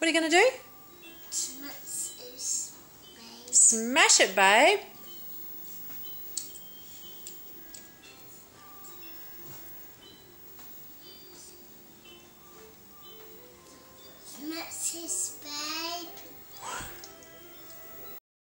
What are you going to do? Smash it, babe. Smash his babe.